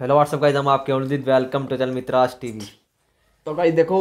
Hello what's up guys हम आपके अनुदित। Welcome to channel Mitras TV तो गाइस देखो?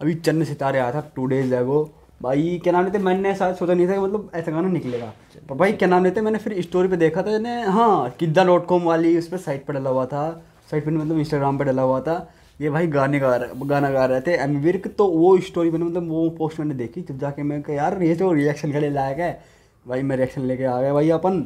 अभी चन्न सितारे आया था टू डेज़ एगो भाई, क्या नाम लेते मैंने शायद सोचा नहीं था कि मतलब ऐसा गाना निकलेगा। पर भाई, क्या नाम लेते मैंने फिर स्टोरी पे देखा था हाँ किद्दा डॉट कॉम वाली उस पर साइट पर डला हुआ था। साइट पर मतलब इंस्टाग्राम पे डला हुआ था। ये भाई गाने गा रहे गाना गा रहे थे। एम विर्क तो वो स्टोरी मैंने मतलब वो पोस्ट मैंने देखी जब जाके मैं कहा यार ये तो रिएक्शन के लिए लायक है। भाई मैं रिएक्शन लेके आ गया भाई अपन।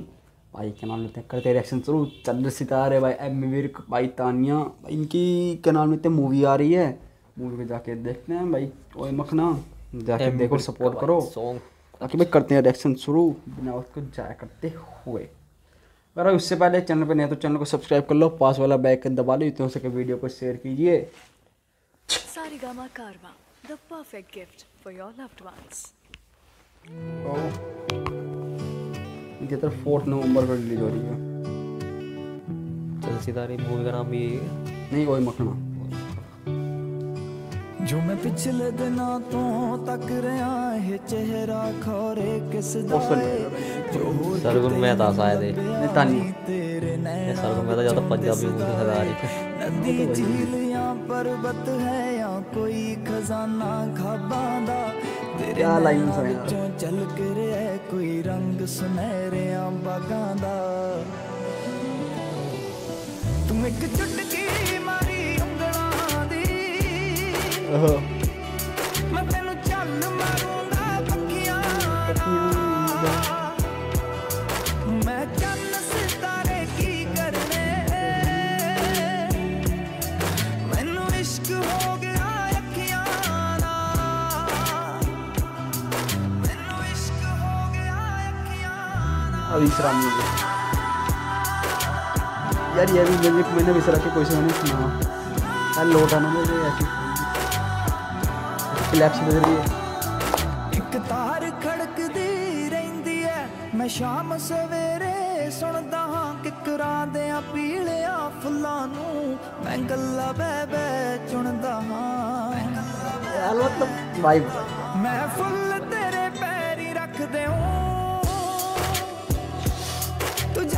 भाई क्या नाम लेते हैं? करते रिएक्शन शुरू। चंद्र सितारे भाई एम विर्क भाई तानिया। भाई इनकी क्या नाम लेते हैं मूवी आ रही है। मूवी में जाके देखते हैं भाई ओए मखना। जाके देखो सपोर्ट करो। सॉन्ग ताकि भाई करते हैं रिएक्शन शुरू बिना उसको जाया करते हुए। अगर उससे पहले चैनल पे नहीं है तो चैनल को सब्सक्राइब कर लो पास वाला बैक दबा लो इतने हो सके वीडियो को शेयर कीजिए Sarigama Karma, the perfect gift for your loved ones. इनकी तरफ फोर्थ नवंबर को रिलीज हो रही है चल सितारे मूवी का नाम भी यही है नहीं कोई मखना ਜੋ ਮੈਂ ਪਿਛਲੇ ਦਿਨਾਂ ਤੋਂ ਤੱਕ ਰਿਹਾ ਇਹ ਚਿਹਰਾ ਖੋਰੇ ਕਿਸ ਦਾ ਸਰਗੁਣ ਮਹਿਤਾ ਸਾਹਿਬ ਦੇ ਨਤਾਨੀ। ਇਹ ਸਰਗੁਣ ਮਹਿਤਾ ਜਾਂ ਤਾਂ ਪੰਜਾਬੀ ਮੂਸੇ ਸਰਦਾਰ ਹੈ ਨਦੀ ਝੀਲਾਂ ਪਰਬਤ ਹੈ ਜਾਂ ਕੋਈ ਖਜ਼ਾਨਾ ਖਾਬਾਂ ਦਾ? ਤੇਰੇ ਆ ਲਾਈਨ ਵਿੱਚੋਂ ਚੱਲ ਕੇ ਰਿਹਾ ਕੋਈ ਰੰਗ ਸੁਨਹਿਰਿਆਂ ਬਾਗਾਂ ਦਾ। ਤੂੰ ਇੱਕ ਚੁਟਕੀ ਮਾਰੀ ਉਂਗਲਾਂ ਦੀ। ਓਹ। ਨਾਲ अब इसरा म्यूजिक यार ये भी म्यूजिक मैंने विसरा के कोई से नहीं सुना यार लौटा ना मुझे ऐसी क्लैप्स बज रही है ਇੱਕ ਤਾਰ ਖੜਕਦੀ ਰਹਿੰਦੀ ਐ ਮੈਂ ਸ਼ਾਮ ਸਵੇਰੇ ਸੁਣਦਾ ਹਾਂ ਕਿਕਰਾਂ ਦੇ ਆ ਪੀਲਿਆ ਫੁੱਲਾਂ ਨੂੰ ਮੈਂ ਗੱਲਾਂ ਬਹਿ ਬਹਿ ਚੁਣਦਾ ਹਾਂ यार मतलब भाई ਮੈਂ ਫੁੱਲ ਤੇਰੇ ਪੈਰੀ ਰੱਖ ਦਿਉ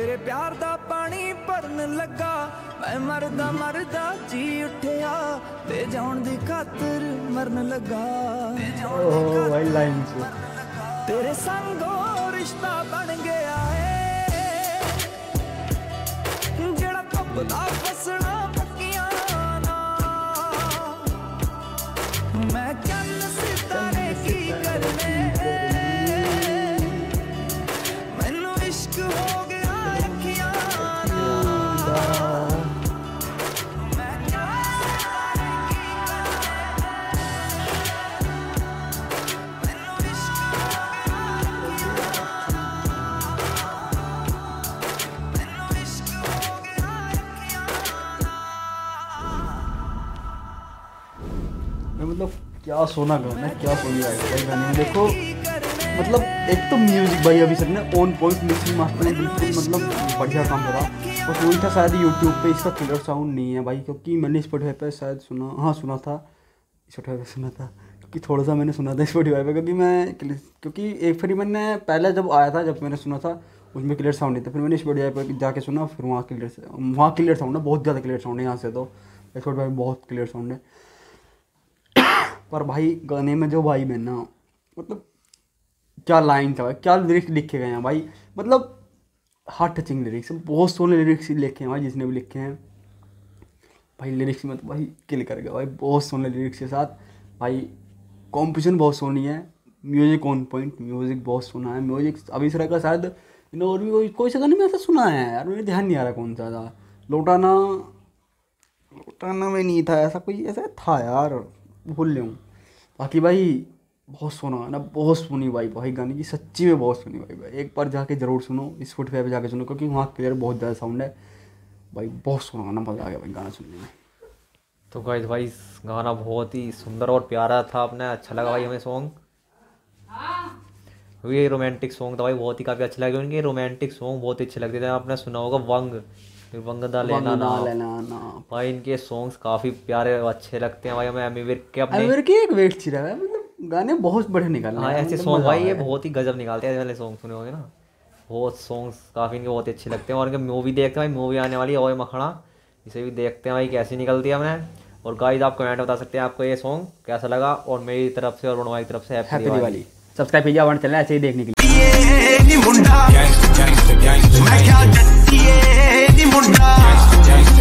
तेरे प्यार दा पानी भरन लगा मैं मरदा मरदा जी उठा ते जाण दी खातिर मरन लगा ओ भाई लाइन से तेरे संग ओ रिश्ता बन गया है जेड़ा कपदा फसना पक्कियाँ ना मैं मतलब क्या सोना गाना है, क्या सोनी आई है गाने में देखो मतलब एक तो म्यूज़िक भाई अभी सर ने ऑन पॉइंट मिक्सिंग मास्टर ने बिल्कुल मतलब बढ़िया काम करा। और वही था शायद यूट्यूब पे, इसका क्लियर साउंड नहीं है भाई, क्योंकि मैंने स्पॉटिफाई पे शायद सुना हाँ सुना था। स्पॉटिफाई पे सुना था, क्योंकि थोड़ा सा मैंने सुना था स्पॉटिफाई पे, क्योंकि मैं क्योंकि एक फिर मैंने, पहले जब आया था, जब मैंने सुना था, उसमें क्लियर साउंड नहीं था। फिर मैंने स्पॉटिफाई पर जाके सुना, फिर वहाँ क्लियर वहाँ क्लियर साउंड है, बहुत ज़्यादा क्लियर साउंड है यहाँ से तो। स्पॉटिफाई बहुत क्लियर साउंड है। पर भाई गाने में जो भाई बहना मतलब क्या लाइन था, क्या लिरिक्स लिखे गए हैं भाई? मतलब हार्ट टचिंग लिरिक्स बहुत सोने लिरिक्स लिखे हैं भाई, जिसने भी लिखे हैं। भाई लिरिक्स में तो भाई किल कर गया भाई, बहुत सोने लिरिक्स के साथ। भाई कॉम्पोजिशन बहुत सोनी है म्यूज़िक ऑन पॉइंट म्यूज़िक बहुत सुना है। म्यूज़िक अभी सर का शायद इन और भी कोई कोई सा में ऐसा सुना है यार मुझे ध्यान नहीं आ रहा कौन सा था। लौटाना लौटाना में नहीं था, ऐसा कोई, ऐसा था यार। भूल ले हूँ। बाकी भाई, बहुत सोना गाना बहुत सुनी भाई भाई गाने की, सच्ची में बहुत सुनी भाई भाई। एक बार जाके ज़रूर सुनो स्पॉटिफाई पे जाके सुनो, क्योंकि वहाँ क्लियर बहुत ज़्यादा साउंड है। भाई, बहुत सोना, गाना मज़ा आ गया भाई, गाना सुनने में। तो गाइस भाई, गाना बहुत ही सुंदर और प्यारा था आपने अच्छा लगा भाई हमें सॉन्ग ये रोमांटिक सॉन्ग था भाई, बहुत ही काफ़ी अच्छा लगा उनके रोमांटिक सॉन्ग बहुत ही अच्छे लगते थे। आपने सुना होगा, वंग। फिर वंग दा लेना ना ना। लेना ना। भाई इनके सॉन्ग्स काफ़ी प्यारे और अच्छे लगते हैं भाई। हमें एमी विर्क के अपने अमीर की एक वेट चिरा है। मतलब गाने बहुत बढ़िया निकाले हाँ हैं, ऐसे मतलब सॉन्ग भाई ये बहुत ही गजब निकालते हैं। ऐसे वाले सॉन्ग सुने होंगे ना। बहुत सॉन्ग्स काफ़ी इनके बहुत ही अच्छे लगते हैं। और इनके मूवी देखते हैं भाई। मूवी आने वाली है ओए मखड़ा। इसे भी देखते हैं भाई कैसी निकलती है हमने। और गाइस आप कमेंट बता सकते हैं आपको ये सॉन्ग कैसा लगा। और मेरी तरफ़ से और रोनो भाई की तरफ़ से हैप्पी दिवाली। दिवाली। सब्सक्राइब कीजिए हमारे चैनल ऐसे ही देखने के लिए। money.